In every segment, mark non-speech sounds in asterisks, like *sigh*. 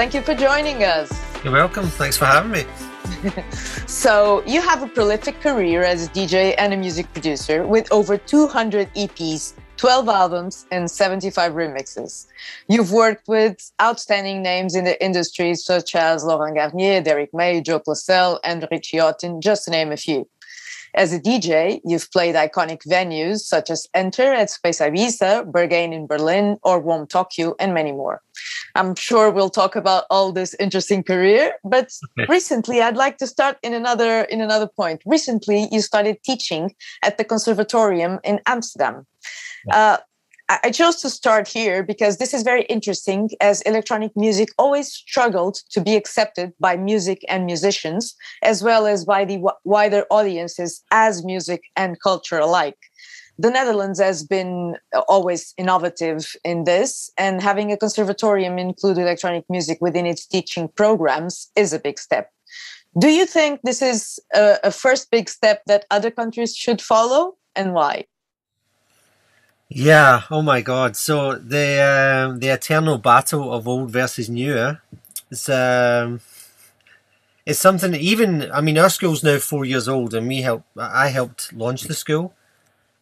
Thank you for joining us. You're welcome. Thanks for having me. *laughs* so, you have a prolific career as a DJ and a music producer with over 200 EPs, 12 albums, and 75 remixes. You've worked with outstanding names in the industry such as Laurent Garnier, Derrick May, Joe Claussell, and Richie Hawtin, just to name a few. As a DJ, you've played iconic venues such as Enter at Space Ibiza, Berghain in Berlin, or WOMB Tokyo, and many more. I'm sure we'll talk about all this interesting career, but *laughs* recently I'd like to start in another in another point. Recently, you started teaching at the Conservatorium in Amsterdam. Uh, I chose to start here because this is very interesting as electronic music always struggled to be accepted by music and musicians, as well as by the wider audiences as music and culture alike. The Netherlands has been uh, always innovative in this, and having a conservatorium include electronic music within its teaching programs is a big step. Do you think this is a, a first big step that other countries should follow, and why? Yeah. Oh my God. So the um, the eternal battle of old versus new. Eh? It's um, it's something. Even I mean, our school's now four years old, and we help. I helped launch the school,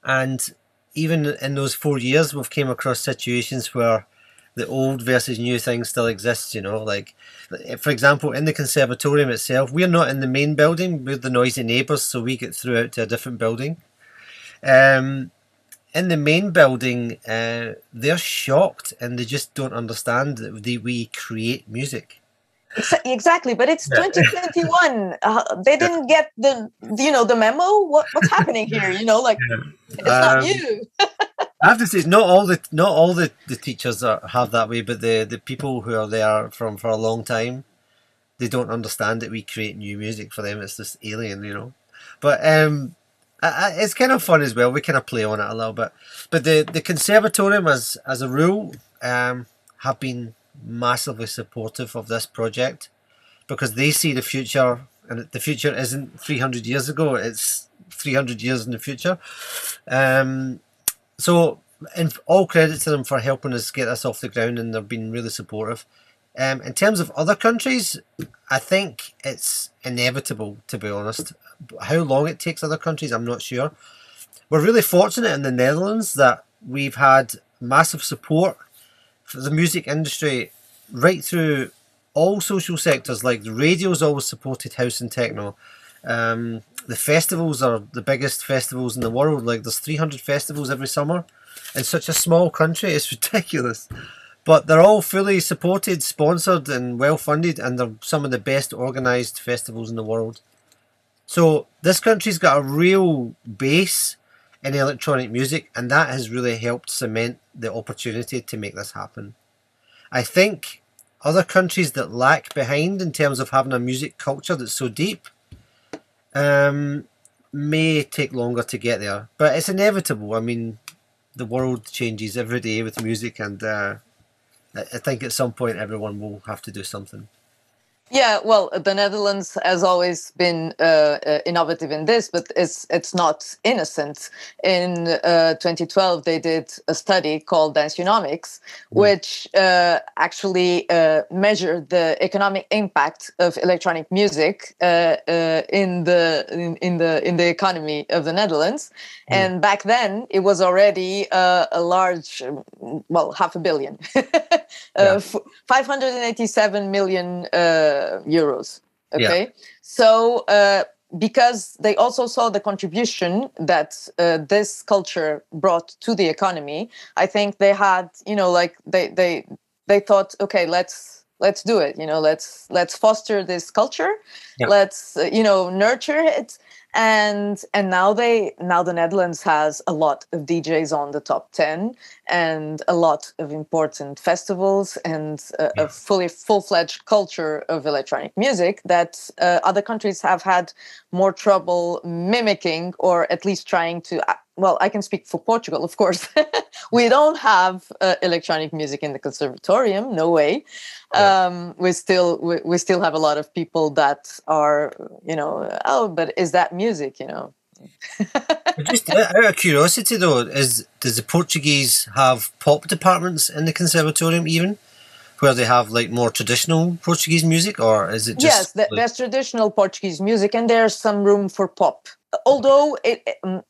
and even in those four years, we've came across situations where the old versus new thing still exists. You know, like for example, in the conservatorium itself, we're not in the main building. We're the noisy neighbours, so we get through out to a different building. Um, in the main building, uh, they're shocked and they just don't understand that we create music. Exactly, but it's *laughs* 2021. Uh, they didn't get the you know the memo. What what's happening here? You know, like it's um, not you. I have to say, not all the not all the, the teachers are, have that way, but the the people who are there from for a long time, they don't understand that we create new music for them. It's just alien, you know. But um, it's kind of fun as well. We kind of play on it a little bit, but the the conservatorium, as as a rule, um, have been massively supportive of this project because they see the future, and the future isn't three hundred years ago; it's three hundred years in the future. Um, so, in all credit to them for helping us get this off the ground, and they've been really supportive. Um, in terms of other countries, I think it's inevitable, to be honest. How long it takes other countries, I'm not sure. We're really fortunate in the Netherlands that we've had massive support for the music industry right through all social sectors. Like the radio's always supported house and techno. Um, the festivals are the biggest festivals in the world. Like there's 300 festivals every summer in such a small country. It's *laughs* ridiculous. But they're all fully supported, sponsored, and well funded, and they're some of the best organised festivals in the world. So this country's got a real base in electronic music, and that has really helped cement the opportunity to make this happen. I think other countries that lack behind in terms of having a music culture that's so deep um, may take longer to get there, but it's inevitable. I mean, the world changes every day with music, and uh, I think at some point everyone will have to do something. Yeah, well, the Netherlands has always been uh, uh, innovative in this, but it's it's not innocent. In uh, 2012, they did a study called Danceonomics, mm. which uh, actually uh, measured the economic impact of electronic music uh, in the in, in, the in the economy of the Netherlands. Mm. And back then, it was already a large, well, half a billion, *laughs* yeah. 587 million euros. Okay, yeah. so uh, because they also saw the contribution that uh, this culture brought to the economy, I think they had, you know, like they they they thought, okay, let's let's do it. You know, let's let's foster this culture. Yeah. Let's uh, you know nurture it and and now they now the netherlands has a lot of djs on the top 10 and a lot of important festivals and a, a fully full-fledged culture of electronic music that uh, other countries have had more trouble mimicking or at least trying to uh, well, I can speak for Portugal, of course. *laughs* we don't have uh, electronic music in the conservatorium, no way. Um, we still we, we still have a lot of people that are, you know, oh, but is that music? You know. Just out of curiosity, though, is does the Portuguese have pop departments in the conservatorium even? where they have like more traditional Portuguese music, or is it just? yes, th- like- there's traditional Portuguese music, and there's some room for pop. Although it, it, um,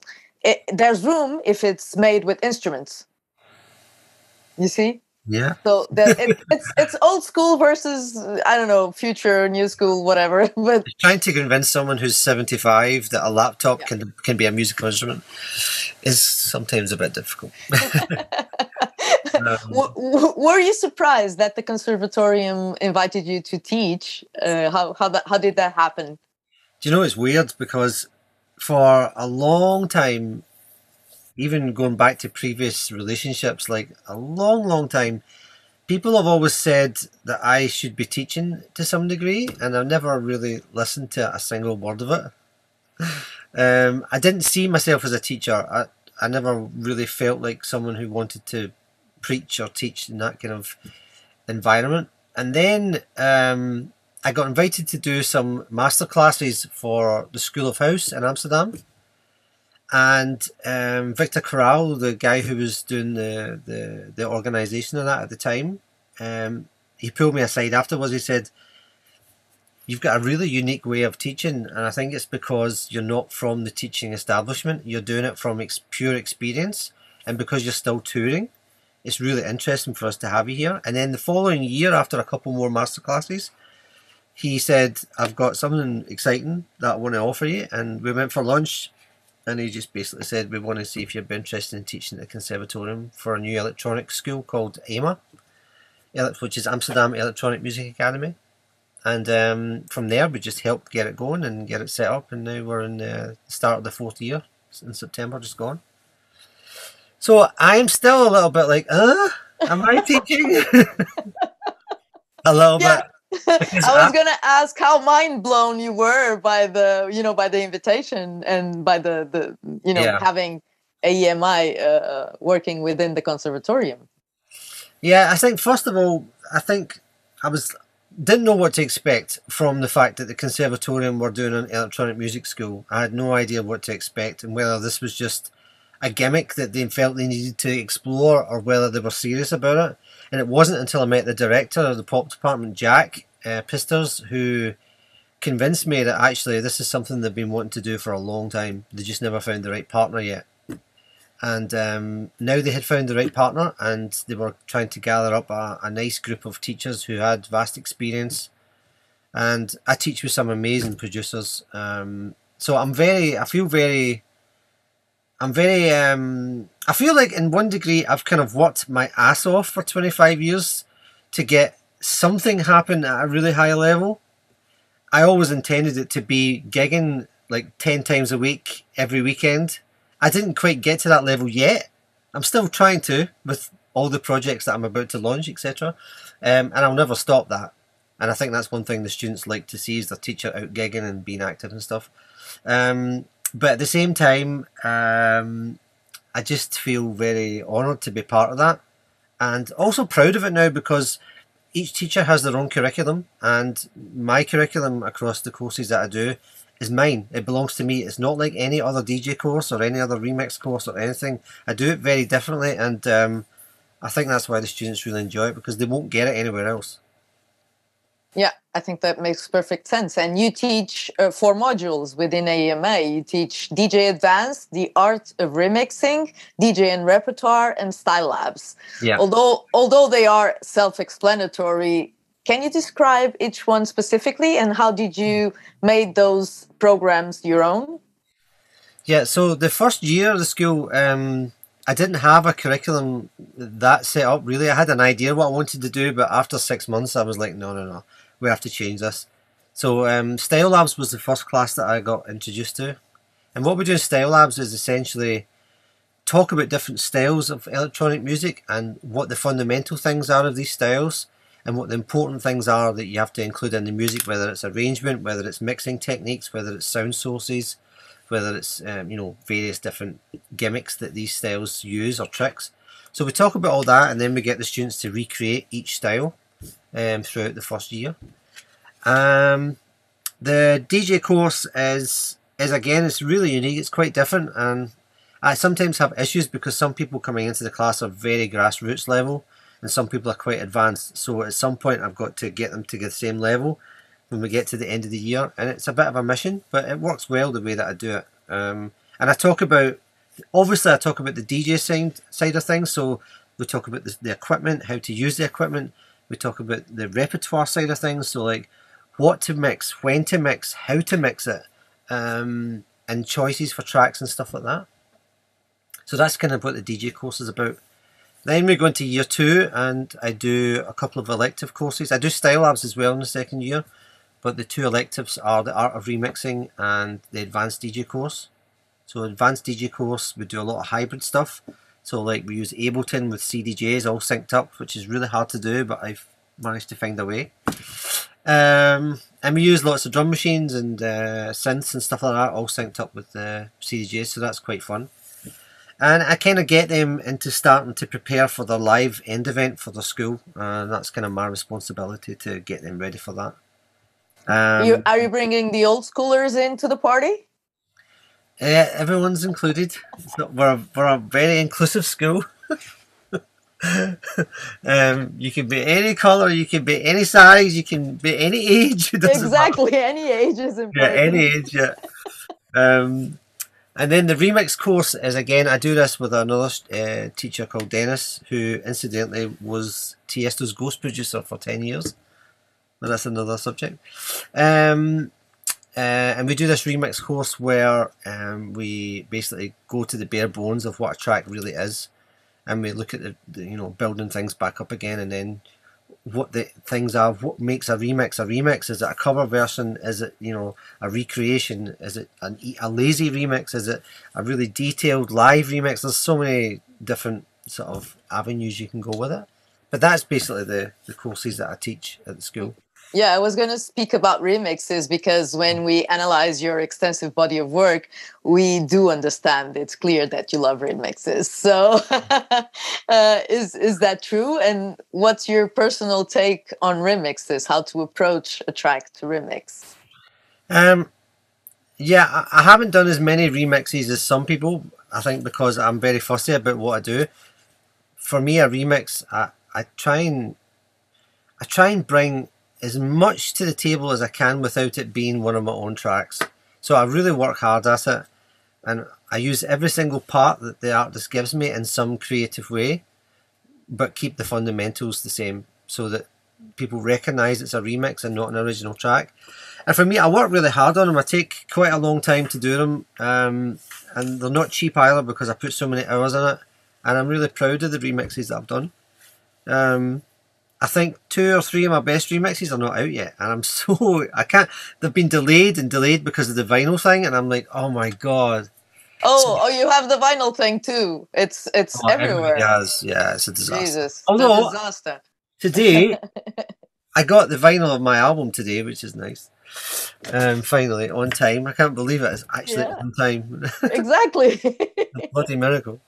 it, there's room if it's made with instruments. You see, yeah. so the, it, it's it's old school versus I don't know future, new school, whatever. *laughs* But Trying to convince someone who's seventy-five that a laptop Yeah. can can be a musical instrument is sometimes a bit difficult. *laughs* Um, were you surprised that the conservatorium invited you to teach? Uh, how how that how did that happen? Do you know it's weird because for a long time, even going back to previous relationships, like a long, long time, people have always said that I should be teaching to some degree, and I've never really listened to a single word of it. *sighs* Um, I didn't see myself as a teacher. I, I never really felt like someone who wanted to preach or teach in that kind of environment. And then um, I got invited to do some master classes for the School of House in Amsterdam. And um, Victor Corral, the guy who was doing the, the, the organisation of that at the time, um, he pulled me aside afterwards. He said, You've got a really unique way of teaching, and I think it's because you're not from the teaching establishment. You're doing it from ex- pure experience, and because you're still touring, it's really interesting for us to have you here. And then the following year, after a couple more masterclasses, he said, I've got something exciting that I want to offer you. And we went for lunch, and he just basically said, We want to see if you'd be interested in teaching at the Conservatorium for a new electronic school called AMA, ele- which is Amsterdam Electronic Music Academy. And um, from there, we just helped get it going and get it set up. And now we're in the start of the fourth year in September, just gone. So I'm still a little bit like, uh, am I teaching? *laughs* a little Yeah. bit. I was gonna ask how mind blown you were by the you know by the invitation and by the the you know Yeah. having AEMI uh, working within the conservatorium. Yeah, I think first of all, I think I was didn't know what to expect from the fact that the conservatorium were doing an electronic music school. I had no idea what to expect and whether this was just a gimmick that they felt they needed to explore or whether they were serious about it. And it wasn't until I met the director of the pop department, Jack uh, Pisters, who convinced me that actually this is something they've been wanting to do for a long time. They just never found the right partner yet and um, now they had found the right partner and they were trying to gather up a, a nice group of teachers who had vast experience and i teach with some amazing producers um, so i'm very i feel very i'm very um, i feel like in one degree i've kind of worked my ass off for 25 years to get something happen at a really high level i always intended it to be gigging like 10 times a week every weekend I didn't quite get to that level yet. I'm still trying to with all the projects that I'm about to launch, etc. Um, and I'll never stop that. And I think that's one thing the students like to see is their teacher out gigging and being active and stuff. Um, but at the same time, um, I just feel very honoured to be part of that, and also proud of it now because each teacher has their own curriculum, and my curriculum across the courses that I do is mine. It belongs to me. It's not like any other DJ course or any other remix course or anything. I do it very differently, and um, I think that's why the students really enjoy it because they won't get it anywhere else. Yeah, I think that makes perfect sense. And you teach uh, four modules within AMA. You teach DJ Advanced, the art of remixing, DJ and repertoire, and style labs. Yeah. Although although they are self-explanatory, can you describe each one specifically and how did you make those programs your own? Yeah, so the first year of the school, um, I didn't have a curriculum that set up really. I had an idea what I wanted to do, but after six months, I was like, no, no, no, we have to change this. So, um, Style Labs was the first class that I got introduced to. And what we do in Style Labs is essentially talk about different styles of electronic music and what the fundamental things are of these styles and what the important things are that you have to include in the music, whether it's arrangement, whether it's mixing techniques, whether it's sound sources, whether it's um, you know various different gimmicks that these styles use or tricks. So we talk about all that, and then we get the students to recreate each style um, throughout the first year. Um, the DJ course is is again it's really unique. It's quite different, and I sometimes have issues because some people coming into the class are very grassroots level, and some people are quite advanced. So at some point, I've got to get them to the same level when we get to the end of the year, and it's a bit of a mission, but it works well the way that I do it. Um, and I talk about, obviously, I talk about the DJ side side of things. So we talk about the, the equipment, how to use the equipment. We talk about the repertoire side of things. So like what to mix, when to mix, how to mix it, um, and choices for tracks and stuff like that. So that's kind of what the DJ course is about. Then we go into year two, and I do a couple of elective courses. I do Style Labs as well in the second year, but the two electives are the Art of Remixing and the Advanced DJ course. So Advanced DJ course, we do a lot of hybrid stuff. So like we use Ableton with CDJs all synced up, which is really hard to do, but I've managed to find a way. Um, and we use lots of drum machines and uh, synths and stuff like that, all synced up with the CDJs, so that's quite fun. And I kind of get them into starting to prepare for their live end event for their school, and that's kind of my responsibility to get them ready for that. Um, you, are you bringing the old schoolers into the party? Uh, everyone's included. Not, we're, a, we're a very inclusive school. *laughs* um, you can be any color, you can be any size, you can be any age. Exactly, matter. any age is important. Yeah, any age. Yeah. um, and then the remix course is again, I do this with another uh, teacher called Dennis, who incidentally was Tiesto's ghost producer for ten years. But that's another subject. Um, uh, and we do this remix course where um, we basically go to the bare bones of what a track really is and we look at the, the, you know building things back up again and then what the things are what makes a remix a remix. Is it a cover version? Is it you know a recreation? Is it an, a lazy remix? Is it a really detailed live remix? There's so many different sort of avenues you can go with it. But that's basically the the courses that i teach at the school yeah, I was going to speak about remixes because when we analyze your extensive body of work, we do understand it's clear that you love remixes. So, *laughs* uh, is is that true? And what's your personal take on remixes? How to approach a track to remix? Um, yeah, I haven't done as many remixes as some people. I think because I'm very fussy about what I do. For me, a remix, I, I try and I try and bring as much to the table as I can without it being one of my own tracks. So I really work hard at it and I use every single part that the artist gives me in some creative way, but keep the fundamentals the same so that people recognize it's a remix and not an original track. And for me, I work really hard on them. I take quite a long time to do them, um, and they're not cheap either because I put so many hours in it. And I'm really proud of the remixes that I've done. Um, I think two or three of my best remixes are not out yet, and I'm *laughs* so I can't. They've been delayed and delayed because of the vinyl thing, and I'm like, oh my god. Oh, so, oh, you have the vinyl thing too. It's it's oh, everywhere. Yes, yeah, it's a disaster. Jesus, Although, disaster. Today, *laughs* I got the vinyl of my album today, which is nice. Um, finally on time. I can't believe it. It's actually yeah. on time. *laughs* exactly. bloody miracle.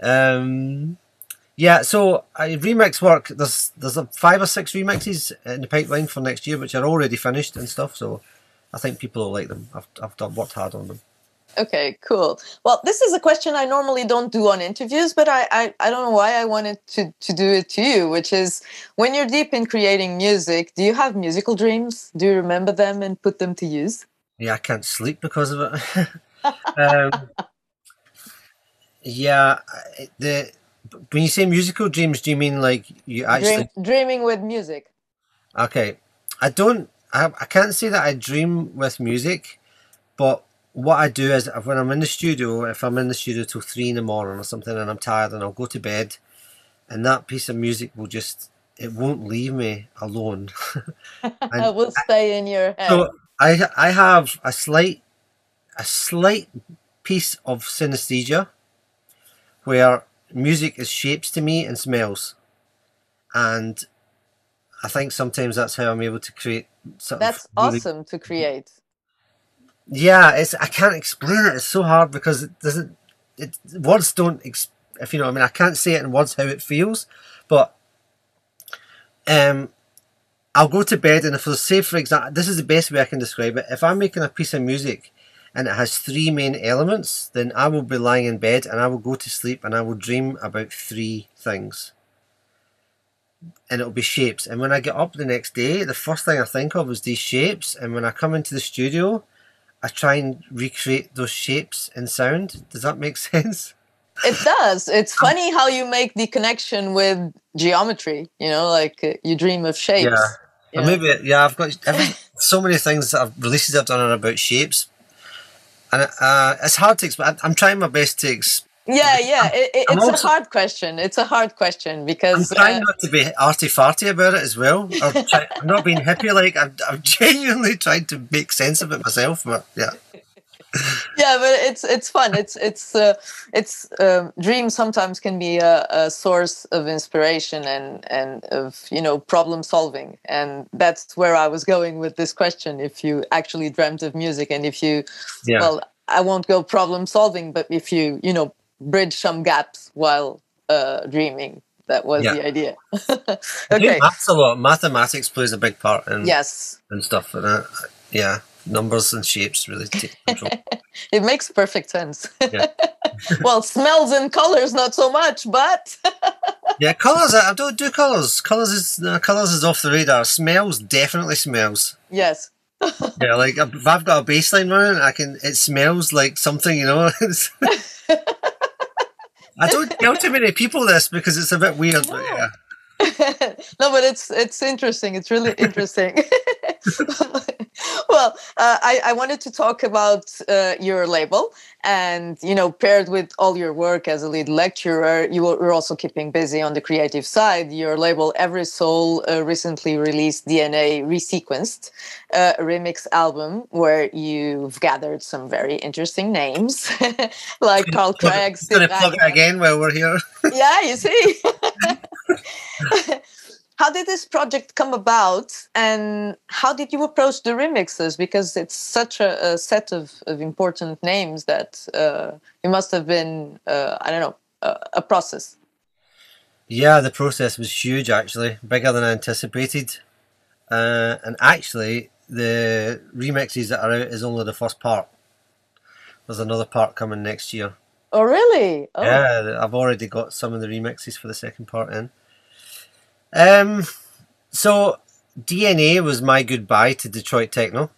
Um, yeah, so uh, remix work. There's there's a five or six remixes in the pipeline for next year, which are already finished and stuff. So I think people will like them. I've I've done, worked hard on them. Okay, cool. Well, this is a question I normally don't do on interviews, but I, I, I don't know why I wanted to, to do it to you, which is when you're deep in creating music, do you have musical dreams? Do you remember them and put them to use? Yeah, I can't sleep because of it. *laughs* um, yeah, the when you say musical dreams, do you mean like you actually Dream, dreaming with music? Okay, I don't. I, I can't say that I dream with music, but what I do is when I'm in the studio, if I'm in the studio till three in the morning or something, and I'm tired, and I'll go to bed, and that piece of music will just it won't leave me alone. *laughs* *laughs* it will stay in your head. So I I have a slight a slight piece of synesthesia where music is shapes to me and smells. And I think sometimes that's how I'm able to create something. That's really... awesome to create. Yeah, it's I can't explain it. It's so hard because it doesn't. It words don't. If you know, what I mean, I can't say it in words how it feels, but um, I'll go to bed and if I say, for example, this is the best way I can describe it. If I'm making a piece of music and it has three main elements, then I will be lying in bed and I will go to sleep and I will dream about three things. and it'll be shapes. And when I get up the next day, the first thing I think of is these shapes. And when I come into the studio, I try and recreate those shapes in sound. Does that make *laughs* sense? It does. It's funny how you make the connection with geometry. You know, like uh, you dream of shapes. Yeah. Or maybe yeah, I've got every, so many things that I've releases I've done are about shapes, and uh, it's hard to explain. I'm trying my best to explain yeah yeah it, it, it's also, a hard question it's a hard question because i'm trying uh, not to be arty farty about it as well i'm, *laughs* try, I'm not being hippie like I'm, I'm *laughs* genuinely trying to make sense of it myself but yeah *laughs* yeah but it's it's fun it's it's uh, it's um, dreams sometimes can be a, a, source of inspiration and and of you know problem solving and that's where i was going with this question if you actually dreamt of music and if you yeah. well i won't go problem solving but if you you know bridge some gaps while uh, dreaming. That was yeah. the idea. *laughs* okay. Maths a lot. Mathematics plays a big part in yes and stuff. And uh, yeah, numbers and shapes really take *laughs* control. it makes perfect sense. Yeah. *laughs* well, smells and colors not so much, but *laughs* yeah, colors. I don't do colors. Colors is uh, colors is off the radar. Smells definitely smells. Yes. yeah, like if I've got a baseline running, I can. It smells like something, you know. I don't tell too many people this because it's a bit weird. No. But yeah. no, but it's it's interesting. It's really interesting. *laughs* well, uh, I, I wanted to talk about uh, your label, and you know, paired with all your work as a lead lecturer, you were also keeping busy on the creative side. Your label, Every Soul, uh, recently released DNA Resequenced, uh, a remix album where you've gathered some very interesting names, *laughs* like Carl Craig. To plug it again while we're here. yeah, you see. *laughs* how did this project come about and how did you approach the remixes? Because it's such a, a set of, of important names that uh, it must have been uh, i don't know a, a, process. Yeah the process was huge actually. Bigger than i anticipated. Uh, and actually the remixes that are out is only the first part. There's another part coming next year. Oh really? Oh. yeah i've already got some of the remixes for the second part in um, so DNA was my goodbye to Detroit techno.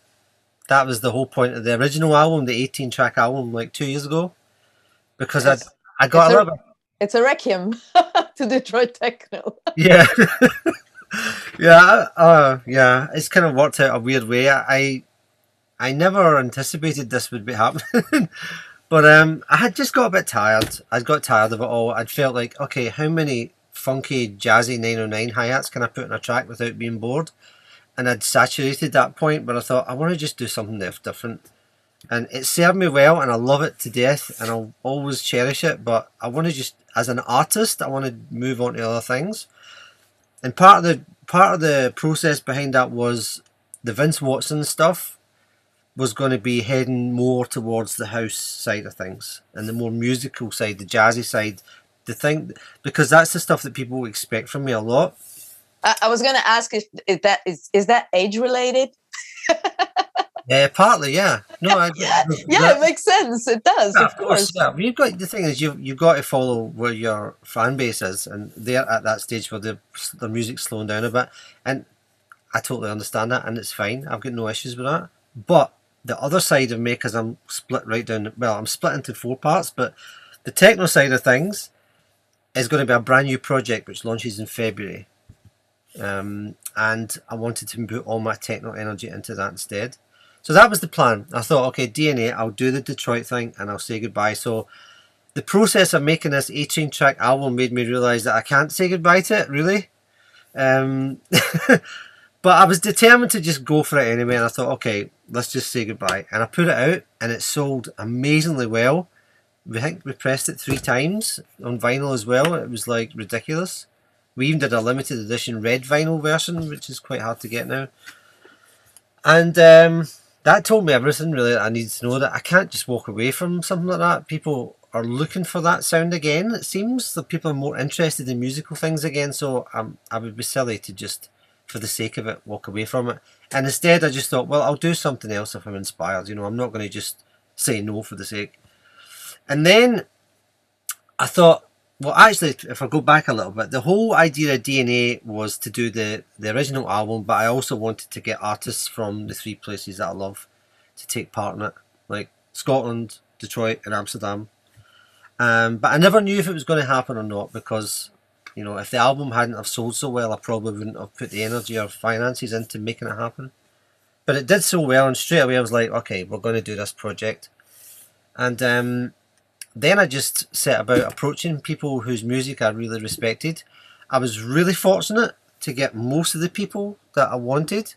That was the whole point of the original album, the 18 track album, like two years ago, because I I got it's a, a little. It's a requiem *laughs* to Detroit techno. *laughs* yeah. yeah, uh, yeah, it's kind of worked out a weird way. I, I never anticipated this would be happening, *laughs* but um, I had just got a bit tired. I'd got tired of it all. I'd felt like, okay, how many funky, jazzy 909 hi-hats can I put in a track without being bored? And I'd saturated that point, but I thought, I want to just do something different. And it served me well, and I love it to death, and I'll always cherish it, but I want to just, as an artist, I want to move on to other things. And part of the part of the process behind that was the Vince Watson stuff was going to be heading more towards the house side of things and the more musical side, the jazzy side, the thing because that's the stuff that people expect from me a lot. I, I was going to ask if, if that is is that age related. *laughs* Yeah, partly, yeah. No, I, *laughs* yeah, yeah, that, it makes sense. It does, yeah, of, course. course. Yeah, you've got the thing is you've you've got to follow where your fan base is, and they're at that stage where the the music's slowing down a bit, and I totally understand that, and it's fine. I've got no issues with that. But the other side of me, because I'm split right down. Well, I'm split into four parts, but the techno side of things is going to be a brand new project which launches in February. Um, and I wanted to put all my techno energy into that instead. So that was the plan. I thought, okay, DNA, I'll do the Detroit thing and I'll say goodbye. So the process of making this 18 track album made me realize that I can't say goodbye to it, really. Um, *laughs* but I was determined to just go for it anyway. And I thought, okay, let's just say goodbye. And I put it out and it sold amazingly well we think we pressed it three times on vinyl as well. It was like ridiculous. We even did a limited edition red vinyl version, which is quite hard to get now. And um, that told me everything really I needed to know that I can't just walk away from something like that. People are looking for that sound again. It seems that people are more interested in musical things again. So um, I would be silly to just, for the sake of it, walk away from it. And instead, I just thought, well, I'll do something else if I'm inspired. You know, I'm not going to just say no for the sake. And then I thought, well, actually, if I go back a little bit, the whole idea of DNA was to do the the original album, but I also wanted to get artists from the three places that I love to take part in it, like Scotland, Detroit, and Amsterdam. Um, but I never knew if it was going to happen or not because, you know, if the album hadn't have sold so well, I probably wouldn't have put the energy or finances into making it happen. But it did so well, and straight away I was like, okay, we're going to do this project. And um, then I just set about approaching people whose music I really respected. I was really fortunate to get most of the people that I wanted.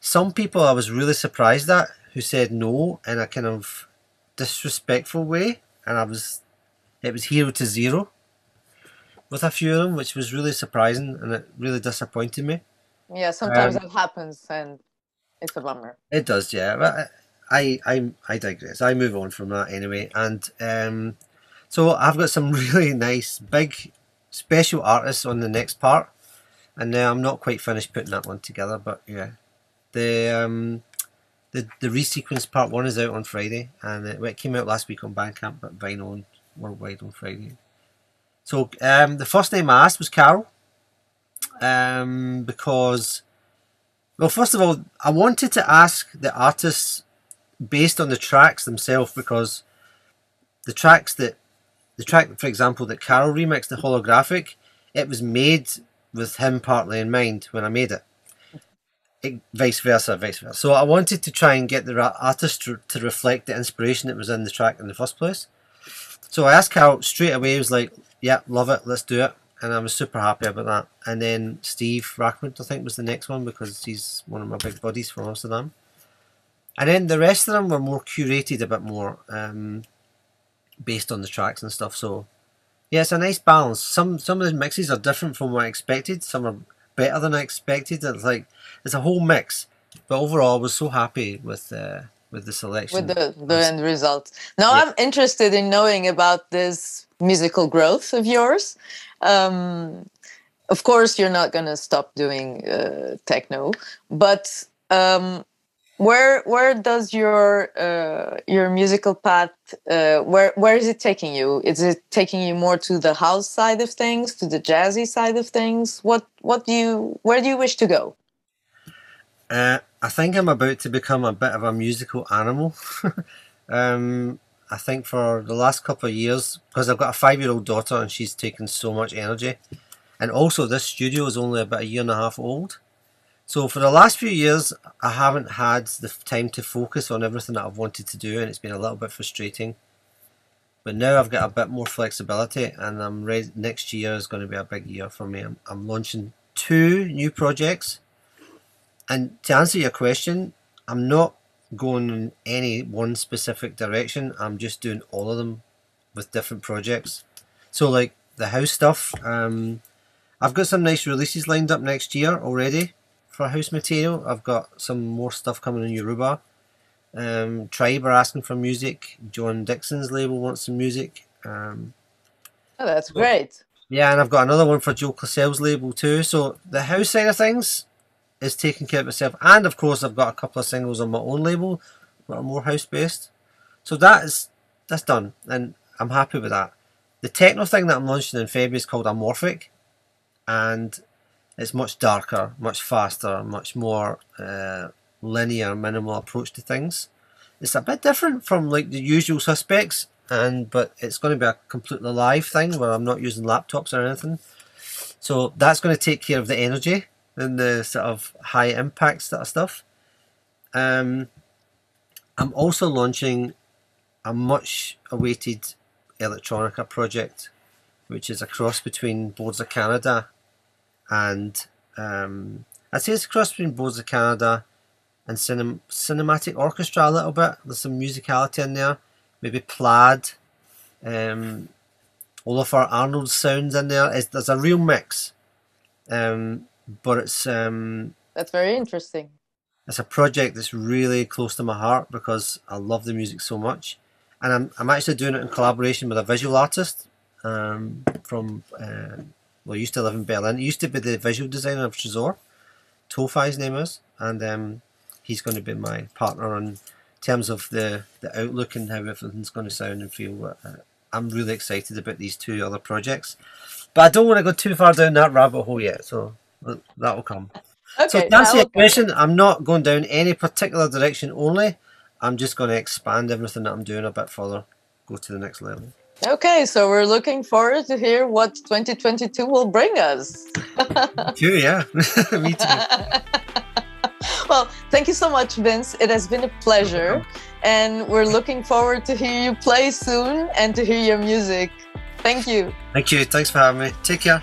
Some people I was really surprised at who said no in a kind of disrespectful way, and I was it was hero to zero with a few of them, which was really surprising and it really disappointed me. Yeah, sometimes um, that happens and it's a bummer. It does, yeah. I, I, I digress. I move on from that anyway. And um, so I've got some *laughs* really nice, big, special artists on the next part. And now I'm not quite finished putting that one together, but yeah. The um, the the resequence part one is out on Friday, and it, it came out last week on Bandcamp, but vinyl worldwide on Friday. So um, the first name I asked was Carl, um, because, well, first of all, I wanted to ask the artists based on the tracks themselves because the tracks that, the track, for example, that Carl remixed, the holographic, it was made with him partly in mind when I made it. it vice versa, vice versa. So I wanted to try and get the artist to, to reflect the inspiration that was in the track in the first place. So I asked Carl straight away. He was like, "Yeah, love it. Let's do it." And I was super happy about that. And then Steve Rachmad, I think, was the next one because he's one of my big buddies from Amsterdam. And then the rest of them were more curated, a bit more um, based on the tracks and stuff. So yeah, it's a nice balance. Some some of the mixes are different from what I expected. Some are better than I expected. It's like it's a whole mix. But overall, I was so happy with uh, with the selection with the, the end result now yeah. i'm interested in knowing about this musical growth of yours um, of course you're not going to stop doing uh, techno but um, where where does your uh, your musical path uh, where where is it taking you is it taking you more to the house side of things to the jazzy side of things what what do you where do you wish to go uh, I think I'm about to become a bit of a musical animal. *laughs* um, I think for the last couple of years, because I've got a five year old daughter and she's taken so much energy. And also, this studio is only about a year and a half old. So, for the last few years, I haven't had the time to focus on everything that I've wanted to do, and it's been a little bit frustrating. But now I've got a bit more flexibility, and I'm ready. Next year is going to be a big year for me. I'm, I'm launching two new projects and to answer your question, I'm not going in any one specific direction. I'm just doing all of them with different projects. So like the house stuff, um, I've got some nice releases lined up next year already for house material. I've got some more stuff coming in Yoruba. Um, Tribe are asking for music. John Dixon's label wants some music. Um, oh, that's great. Yeah, and I've got another one for Joe Claussell's label too. So the house side of things, is taking care of itself. And of course, I've got a couple of singles on my own label that are more house based. So that is that's done, and I'm happy with that. The techno thing that I'm launching in February is called Amorphic, and it's much darker, much faster, much more uh, linear, minimal approach to things. It's a bit different from like the usual suspects, and but it's going to be a completely live thing where I'm not using laptops or anything. So that's going to take care of the energy and the sort of high impact sort of stuff. Um, I'm also launching a much awaited electronica project, which is a cross between Boards of Canada and um, I'd say it's a cross between Boards of Canada and cinem- cinematic orchestra a little bit. There's some musicality in there, maybe plaid. Um, Olafur Arnalds sounds in there. It's, there's a real mix. Um, but it's um, that's very interesting. It's a project that's really close to my heart because I love the music so much, and I'm I'm actually doing it in collaboration with a visual artist um, from uh, well, used to live in Berlin. He used to be the visual designer of Tresor. Tofai's name is, and um, he's going to be my partner in terms of the the outlook and how everything's going to sound and feel uh, I'm really excited about these two other projects. But I don't want to go too far down that rabbit hole yet, so that will come. Okay, so to answer your question, I'm not going down any particular direction only. I'm just going to expand everything that I'm doing a bit further, go to the next level. Okay, so we're looking forward to hear what 2022 will bring us. too, yeah. *laughs* Me too. *laughs* well, thank you so much, Vince. It has been a pleasure. And we're looking forward to hear you play soon and to hear your music. Thank you. Thank you. Thanks for having me. Take care.